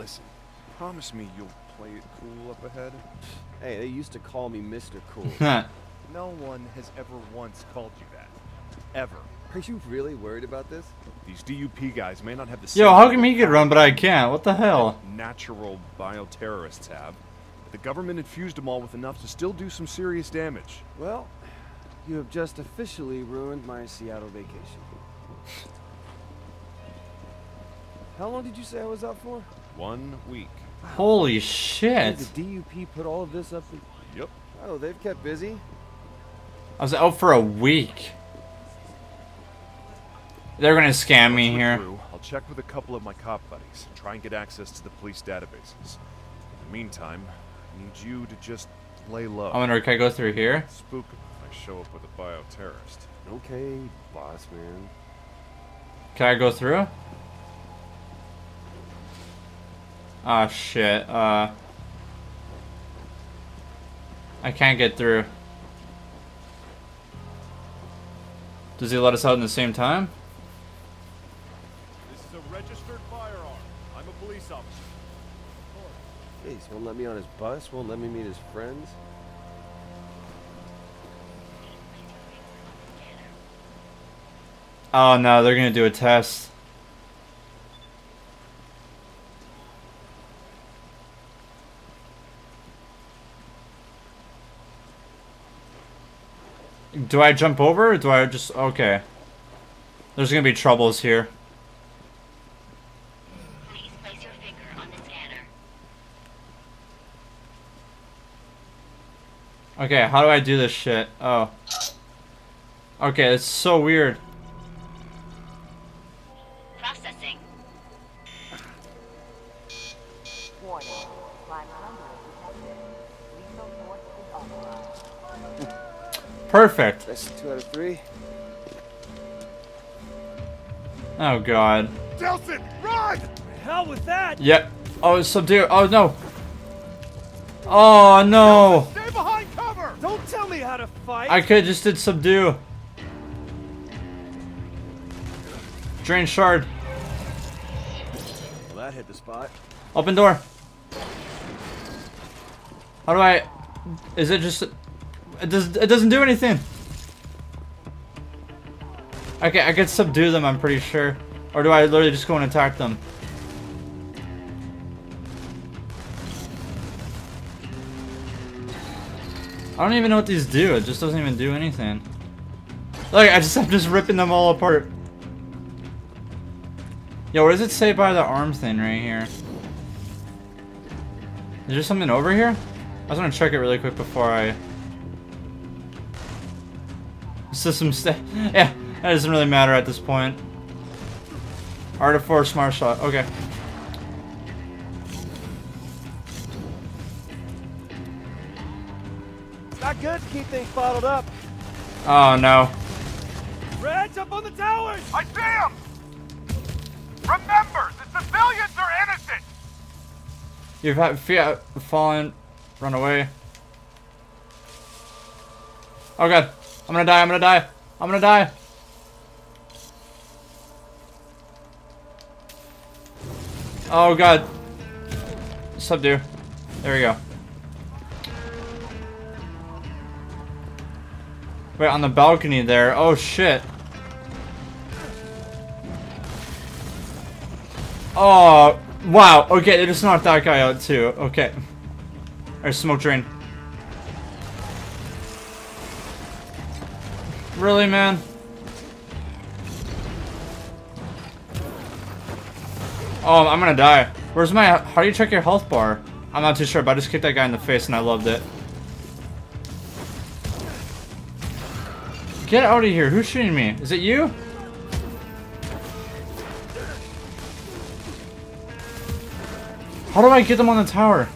Listen, promise me you'll play it cool up ahead. Hey, they used to call me Mr. Cool. No one has ever once called you that. Ever. Are you really worried about this? These DUP guys may not have the same Yo, how come he could run but I can't? What the hell? natural bioterrorists have. But the government infused them all with enough to still do some serious damage. Well, you have just officially ruined my Seattle vacation. How long did you say I was out for? One week. Holy Did shit. the DUP put all of this up? In... Yep. Oh, they've kept busy. I was out for a week. They're gonna scam me here. I'll check with a couple of my cop buddies and try and get access to the police databases. In the meantime, I need you to just lay low. Oh, I wonder, can I go through here? Spook 'em if I show up with a bioterrorist. Okay, boss man. Can I go through? Ah, shit. Uh. I can't get through. Does he let us out in the same time? This is a registered firearm. I'm a police officer. Jeez, won't let me on his bus. Won't let me meet his friends. Oh no, they're gonna do a test. Do I jump over or do I just... Okay. There's gonna be troubles here. Please place your finger on the scanner. Okay, how do I do this shit? Oh. Okay, it's so weird. Perfect. That's two out of three. Oh god. Delsin, run! Hell with that! Yep. Oh, subdue. Oh no. Oh no. Stay behind cover! Don't tell me how to fight! I could just did subdue. Drain shard. Well, that hit the spot. Open door. How do I? Is it just? It does. It doesn't do anything. Okay, I could subdue them. I'm pretty sure. Or do I literally just go and attack them? I don't even know what these do. It just doesn't even do anything. Look, I just I'm just ripping them all apart. Yo, what does it say by the arm thing right here? Is there something over here? I just want to check it really quick before I... System stay. Yeah, that doesn't really matter at this point. Art of Force Smart Shot. Okay. Not good to keep things bottled up. Oh no. Reds up on the towers! I see him! Remember, the civilians are innocent! You've had Fiat fallen. Run away. Oh god. I'm gonna die. I'm gonna die. I'm gonna die. Oh god. Subdue. There we go. Wait, on the balcony there. Oh shit. Oh, wow. Okay, they just knocked that guy out too. Okay. Or smoke drain. Really, man? Oh, I'm gonna die. Where's my... How do you check your health bar? I'm not too sure, but I just kicked that guy in the face and I loved it. Get out of here. Who's shooting me? Is it you? How do I get them on the tower?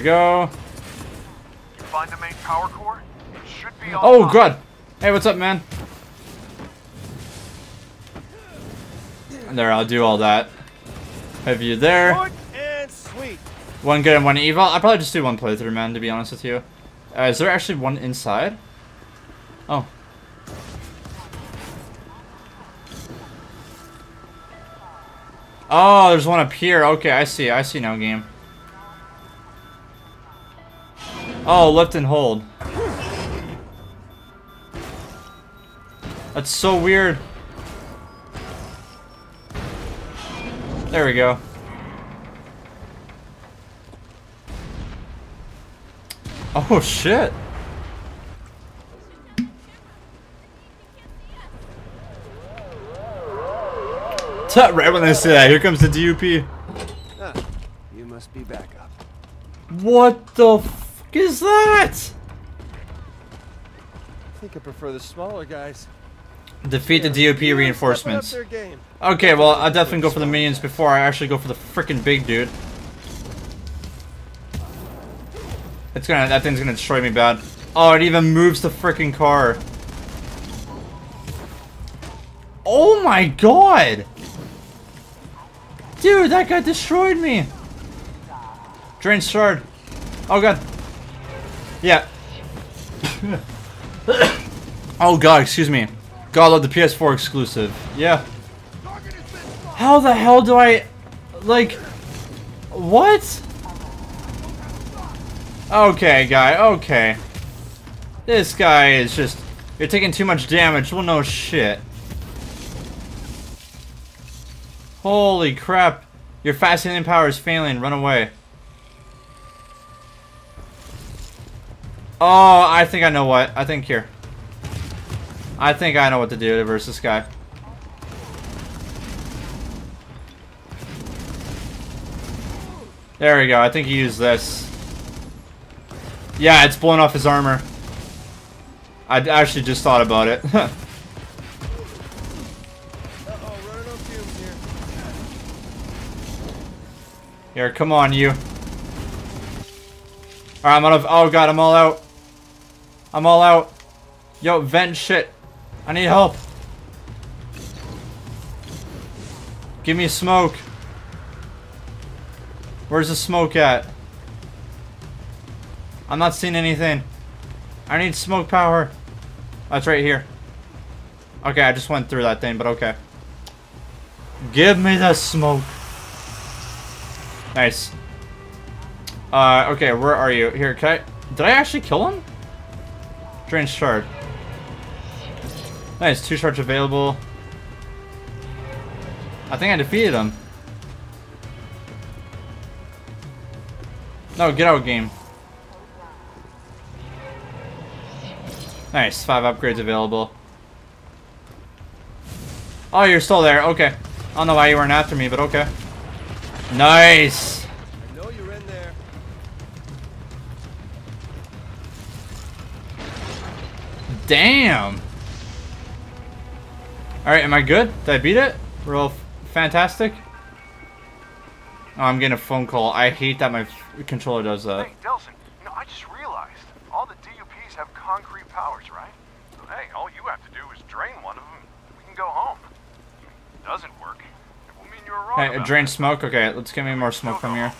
We go. You find the main power core? It should be all Oh, God. Hey, what's up, man? There, I'll do all that. Have you there? And sweet. One good and one evil. I'll probably just do one playthrough, man, to be honest with you. Uh, is there actually one inside? Oh. Oh, there's one up here. Okay, I see. I see now, game. Oh, lift and hold. That's so weird. There we go. Oh shit. Tut, right when I say that, here comes the DUP. Ah, you must be back up. What the is that? I think I prefer the smaller guys. Defeat the DUP reinforcements. Okay, well, I'll definitely go for the minions before I actually go for the freaking big dude. It's gonna, that thing's gonna destroy me bad. Oh, it even moves the freaking car. Oh my god! Dude, that guy destroyed me! Drain shard. Oh god. Yeah. oh god, excuse me. God love the PS4 exclusive. Yeah. How the hell do I... Like... What? Okay, guy, okay. This guy is just... You're taking too much damage. Well, no shit. Holy crap. Your fascinating power is failing. Run away. Oh, I think I know what. I think here. I think I know what to do to versus this guy. There we go. I think he used this. Yeah, it's blown off his armor. I actually just thought about it. Here, come on, you. Alright, I'm out of- oh god, I'm all out. I'm all out. Yo, vent shit. I need help. Give me smoke. Where's the smoke at? I'm not seeing anything. I need smoke power. That's right here. Okay, I just went through that thing, but okay. Give me the smoke. Nice. Uh, okay, where are you? Here, can I... Did I actually kill him? Drain shard. Nice, two shards available. I think I defeated him. No, get out game. Nice, five upgrades available. Oh, you're still there. Okay. I don't know why you weren't after me, but okay. Nice. Damn. Alright, am I good? Did I beat it? Real fantastic? Oh, I'm getting a phone call. I hate that my controller does that. Hey, Delsin, you know, I just realized all the DUPs have concrete powers, right? So, hey, all you have to do is drain one of them, and we can go home. If it doesn't work, it will mean you were wrong. Hey, drain smoke? Okay, let's get me more smoke from here.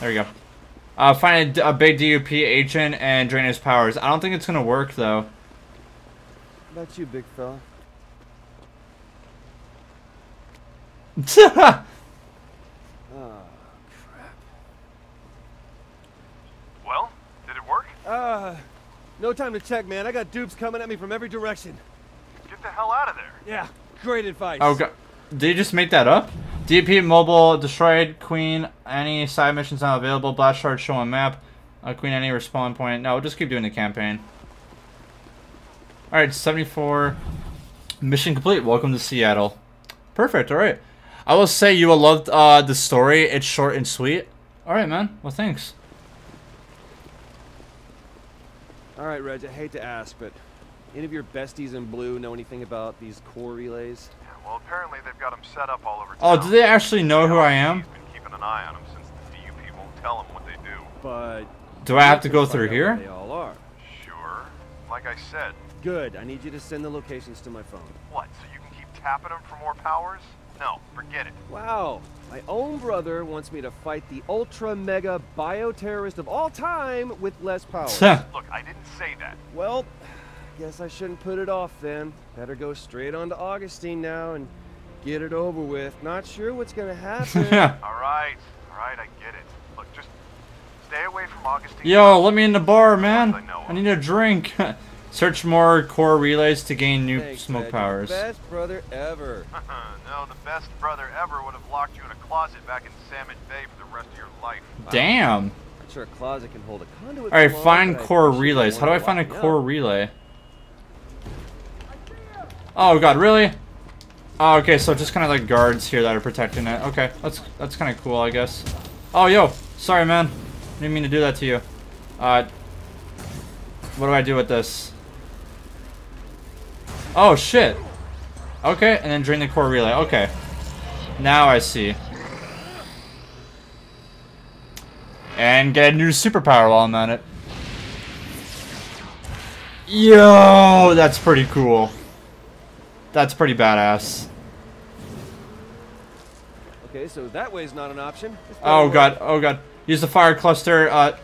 There we go. Uh, find a big DUP agent and drain his powers. I don't think it's gonna work, though. How about you, big fella? Oh, crap. Well, did it work? Uh, no time to check, man. I got dupes coming at me from every direction. Get the hell out of there. Yeah, great advice. oh, god. Did you just make that up? DP mobile destroyed. Queen. Any side missions not available. Blast shard show on map. Uh, Queen any respawn point. No, we'll just keep doing the campaign. Alright, 74. Mission complete. Welcome to Seattle. Perfect, alright. I will say you will love uh, the story. It's short and sweet. Alright, man. Well, thanks. All right, Reg, I hate to ask, but any of your besties in blue know anything about these core relays? Yeah, well, apparently they've got them set up all over oh, town. Oh, do they actually know who I am? He's been keeping an eye on them since the DUP won't tell them what they do. But Do I have to go through find out where here? They all are. Sure. Like I said, Good. I need you to send the locations to my phone. what, so you can keep tapping them for more powers? No, forget it. Wow. My own brother wants me to fight the ultra mega bioterrorist of all time with less power. Look, I didn't say that. well, guess I shouldn't put it off then. Better go straight on to Augustine now and get it over with. Not sure what's gonna happen. All right, all right, I get it. Look, just stay away from Augustine. Yo, let me in the bar, man. I. I need a drink. Search more core relays to gain new Thanks, smoke Red. powers. The best brother ever. no, the best brother ever would have locked you in a closet back in Salmon Bay for the rest of your life. Damn. Not sure a closet can hold a conduit. Alright, for find core relays. How do I find a core up. relay? Oh god, really? Oh, okay, so just kind of like guards here that are protecting it. Okay, that's that's kind of cool, I guess. Oh, yo, sorry, man. I Didn't mean to do that to you. Uh, what do I do with this? Oh shit. Okay, and then drain the core relay. Okay, now I see. And get a new superpower while I'm at it. Yo, that's pretty cool. That's pretty badass. Okay, so that way's not an option. Oh god, oh god. Use the fire cluster, uh...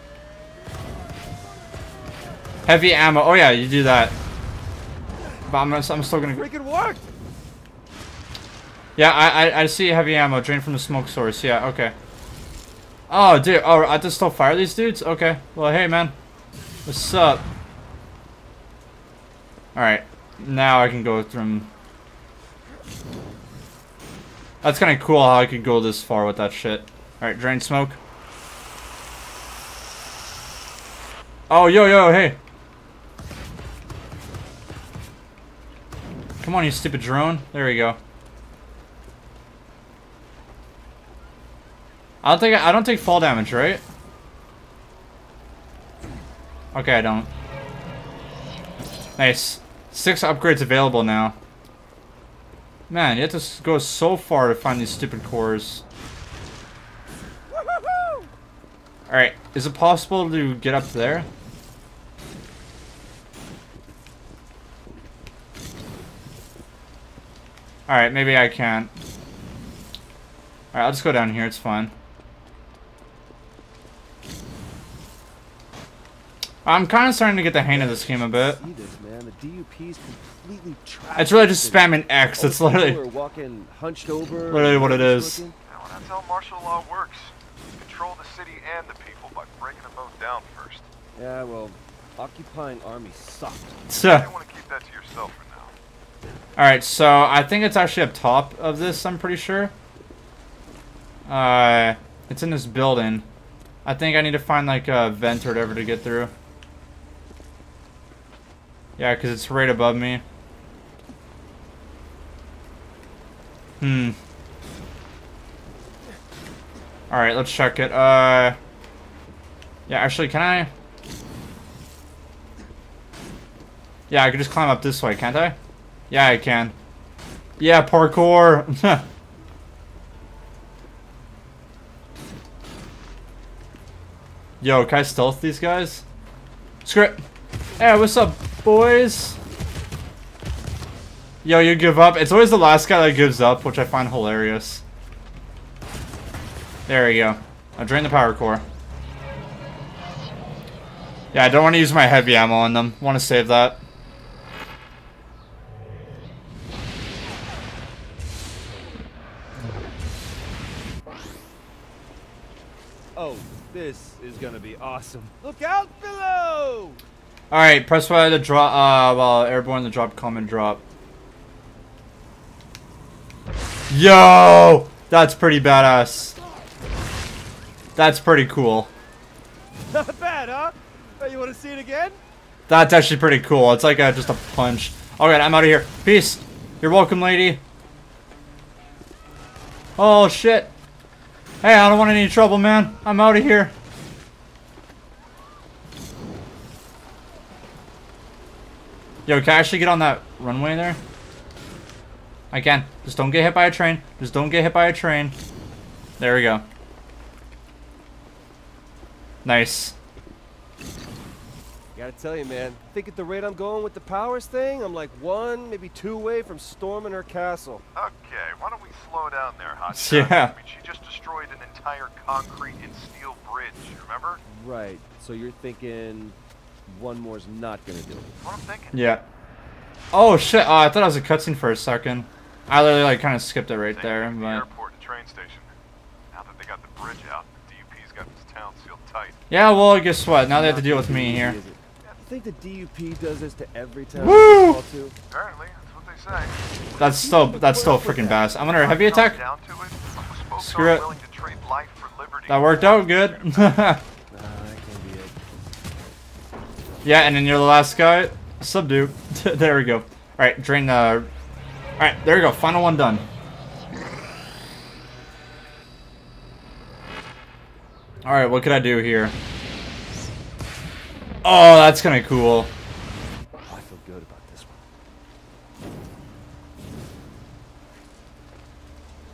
Heavy ammo. Oh yeah, you do that. But I'm, gonna- I'm still gonna... Freaking work! Yeah, I, I, I see heavy ammo. Drain from the smoke source. Yeah, okay. Oh, dude. Oh, I just still fire these dudes? Okay. Well, hey, man. What's up? Alright. Now I can go through 'em. That's kind of cool how I could go this far with that shit. Alright, drain smoke. Oh, yo, yo, hey. Come on, you stupid drone. There we go. I don't think I don't take fall damage, right? Okay, I don't. Nice. Six upgrades available now. Man, you have to go so far to find these stupid cores. Alright, is it possible to get up there? Alright, maybe I can. Alright, I'll just go down here, it's fine. I'm kind of starting to get the hang of this game a bit. See this, man. The DUP's completely trapped. It's really just spamming X. It's All the people literally... are walking hunched over. literally what it is. looking. Now, that's how martial law works. You control the city and the people by breaking them both down first. Yeah, well, occupying army sucked. You want to keep that to yourself for now. Alright, so I think it's actually up top of this, I'm pretty sure. Uh, it's in this building. I think I need to find like a vent or whatever to get through. Yeah, because it's right above me. Hmm. Alright, let's check it. Uh, yeah, actually, can I... Yeah, I can just climb up this way, can't I? Yeah, I can. Yeah, parkour. Yo, can I stealth these guys? Screw it. Hey, what's up, boys? Yo, you give up? It's always the last guy that gives up, which I find hilarious. There we go. I drain the power core. Yeah, I don't want to use my heavy ammo on them. Want to save that. Oh, this is gonna be awesome. Look out below! Alright, press Y to drop, uh, well, airborne to drop, common drop. Yo! That's pretty badass. That's pretty cool. Not bad, huh? You want to see it again? That's actually pretty cool. It's like a, just a punch. Alright, I'm out of here. Peace. You're welcome, lady. Oh, shit. Hey, I don't want any trouble, man. I'm out of here. Yo, can I actually get on that runway there? I can. Just don't get hit by a train. Just don't get hit by a train. There we go. Nice. Gotta tell you, man. I think at the rate I'm going with the powers thing, I'm like one, maybe two away from storming her castle. Okay, why don't we slow down there, hot Yeah. I mean, she just destroyed an entire concrete and steel bridge, remember? Right. So you're thinking one more's not gonna do it. What I'm thinking. Yeah. Oh shit! Oh, I thought it was a cutscene for a second. I literally like kind of skipped it right Same there, thing with the airport and train station. Now that they got the bridge out, the DUP's got this town sealed tight. yeah. Well, guess what? Now they have to deal with me here. it? You think the DUP does this to every town Woo! to? Apparently, that's what they say. That's still that's still freaking badass. I'm under heavy attack. Down to it, Screw it. willing to trade life for liberty. That worked out good. yeah, and then you're the last guy. Subdue. there we go. All right, drain the. All right, there we go. Final one done. All right, what could I do here? Oh, that's kind of cool. I feel good about this one.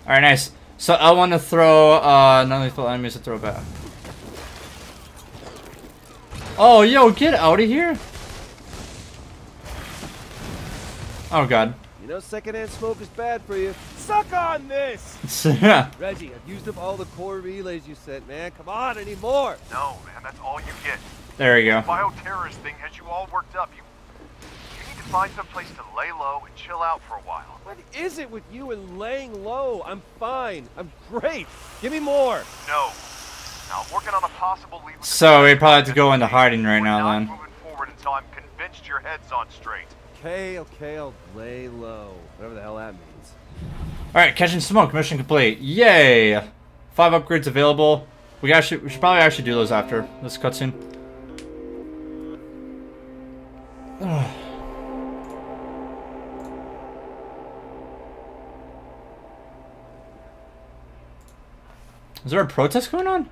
All right, nice. So I want to throw uh, non-lethal enemies to throw back. Oh, yo, get out of here! Oh god. You know, secondhand smoke is bad for you. Suck on this! yeah. Reggie, I've used up all the core relays you sent, man. Come on, I need more. No, man, that's all you get. There we go. Bioterrorist thing has you all worked up. You, you need to find some place to lay low and chill out for a while. What is it with you and laying low? I'm fine. I'm great. Give me more. No. So we probably have to go into hiding right now then. moving forward until I'm convinced your head's on straight. Okay, okay, I'll lay low. Whatever the hell that means. Alright, catching smoke, mission complete. Yay! Five upgrades available. We actually we should probably actually do those after this cutscene. Is there a protest going on?